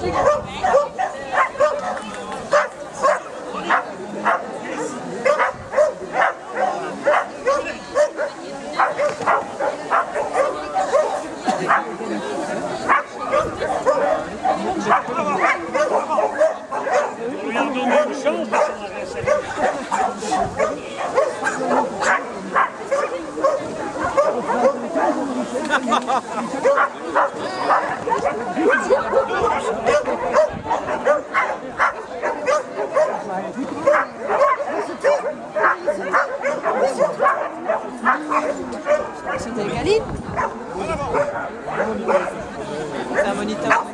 Ha ha ha! C'est un moniteur.